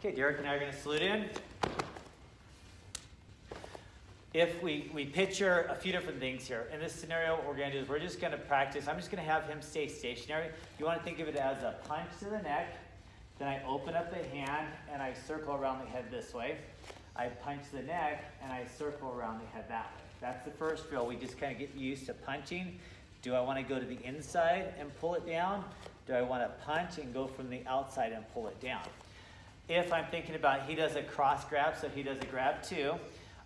Okay, Derek and I are going to salute in. If we, we picture a few different things here, in this scenario, what we're going to do is we're just going to practice. I'm just going to have him stay stationary. You want to think of it as a punch to the neck. Then I open up the hand and I circle around the head this way. I punch the neck and I circle around the head that way. That's the first drill. We just kind of get used to punching. Do I want to go to the inside and pull it down? Do I want to punch and go from the outside and pull it down? If I'm thinking about he does a cross grab, so he does a grab too,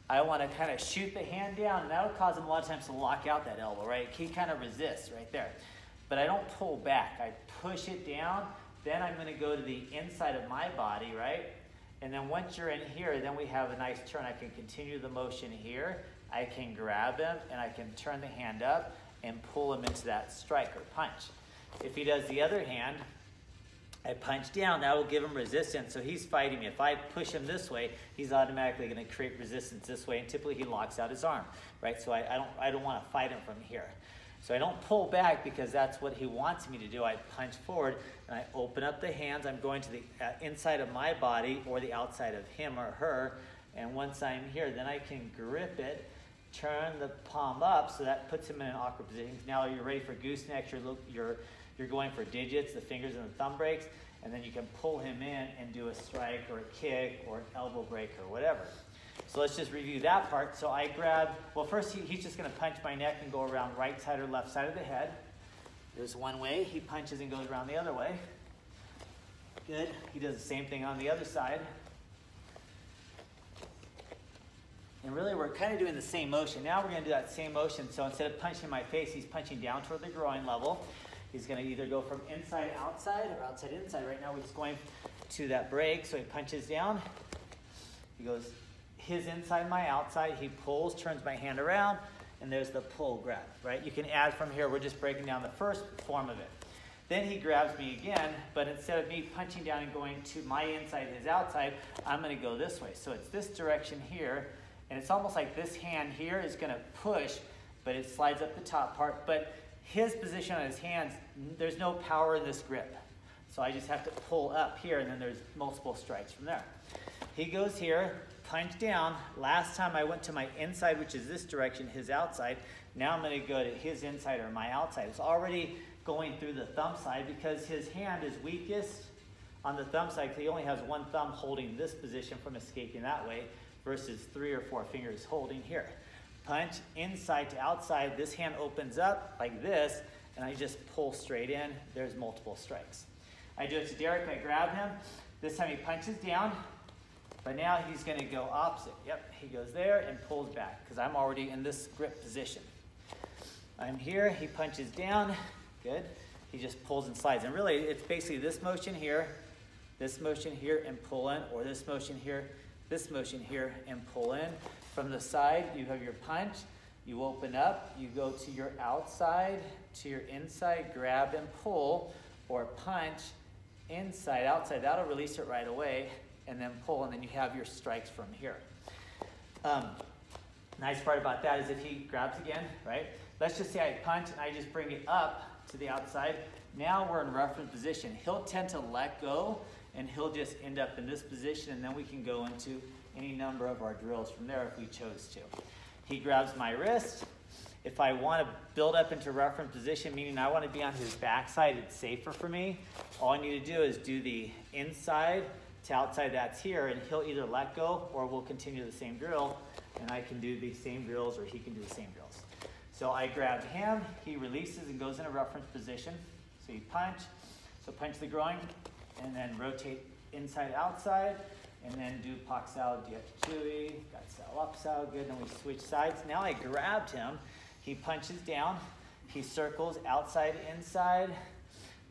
I want to kind of shoot the hand down, and that'll cause him a lot of times to lock out that elbow, right? He kind of resists right there. But I don't pull back. I push it down, then I'm going to go to the inside of my body, right? And then once you're in here, then we have a nice turn. I can continue the motion here. I can grab him, and I can turn the hand up and pull him into that strike or punch. If he does the other hand, I punch down, that will give him resistance. So he's fighting me. If I push him this way, he's automatically going to create resistance this way, and typically he locks out his arm, right? So I, I don't, I don't want to fight him from here. So I don't pull back because that's what he wants me to do. I punch forward and I open up the hands. I'm going to the uh, inside of my body or the outside of him or her. And once I'm here, then I can grip it, turn the palm up, so that puts him in an awkward position. Now you're ready for goosenecks, You're, you're you're going for digits, the fingers and the thumb breaks, and then you can pull him in and do a strike or a kick or an elbow break or whatever. So let's just review that part. So I grab, well, first he, he's just going to punch my neck and go around right side or left side of the head. There's one way. He punches and goes around the other way. Good. He does the same thing on the other side. And really, we're kind of doing the same motion. Now we're going to do that same motion. So instead of punching my face, he's punching down toward the groin level. He's going to either go from inside outside or outside inside. Right now, we're just going to that break. So he punches down. He goes his inside, my outside. He pulls, turns my hand around, and there's the pull grab, right? You can add from here. We're just breaking down the first form of it. Then he grabs me again, but instead of me punching down and going to my inside, his outside, I'm going to go this way. So it's this direction here, and it's almost like this hand here is going to push, but it slides up the top part. But his position on his hands, there's no power in this grip. So I just have to pull up here and then there's multiple strikes from there. He goes here, punch down. Last time I went to my inside, which is this direction, his outside. Now I'm gonna go to his inside or my outside. It's already going through the thumb side because his hand is weakest on the thumb side because he only has one thumb holding this position from escaping that way versus three or four fingers holding here punch inside to outside. This hand opens up like this, and I just pull straight in. There's multiple strikes. I do it to Derek. I grab him. This time he punches down, but now he's going to go opposite. Yep, he goes there and pulls back because I'm already in this grip position. I'm here. He punches down. Good. He just pulls and slides. And really, it's basically this motion here, this motion here, and pull in, or this motion here, this motion here, and pull in. From the side, you have your punch. You open up, you go to your outside, to your inside, grab and pull, or punch inside, outside. That'll release it right away, and then pull, and then you have your strikes from here. Um, nice part about that is if he grabs again, right? Let's just say I punch and I just bring it up to the outside. Now we're in reference position. He'll tend to let go, and he'll just end up in this position, and then we can go into any number of our drills from there if we chose to. He grabs my wrist. If I want to build up into reference position, meaning I want to be on his backside, it's safer for me. All I need to do is do the inside to outside that's here, and he'll either let go or we'll continue the same drill, and I can do the same drills or he can do the same drills. So I grab him, he releases and goes in a reference position. So you punch, so punch the groin, and then rotate inside outside, and then do Pak Sao Diet Chui, got Sao up Sao, good, and we switch sides. Now I grabbed him, he punches down, he circles outside, inside,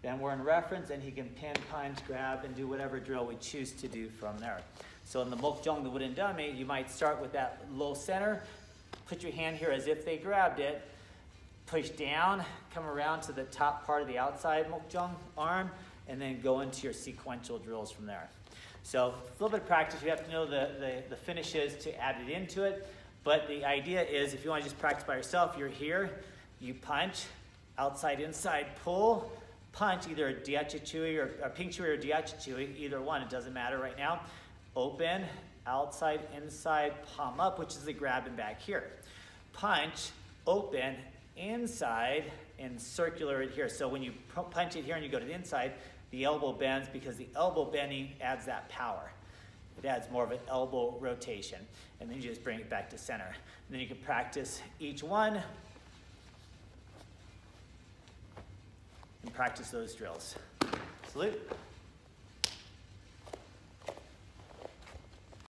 then we're in reference and he can pin, punch, grab, and do whatever drill we choose to do from there. So in the Mokjong, the wooden dummy, you might start with that low center, put your hand here as if they grabbed it, push down, come around to the top part of the outside Mokjong arm, and then go into your sequential drills from there. So a little bit of practice. You have to know the, the, the finishes to add it into it. But the idea is if you want to just practice by yourself, you're here, you punch, outside, inside, pull, punch either a diachichui or a ping chui or diachichui, either one, it doesn't matter right now. Open, outside, inside, palm up, which is the grab and back here. Punch, open, inside, and circular it here. So when you punch it here and you go to the inside, the elbow bends because the elbow bending adds that power. It adds more of an elbow rotation. And then you just bring it back to center. And then you can practice each one and practice those drills. Salute.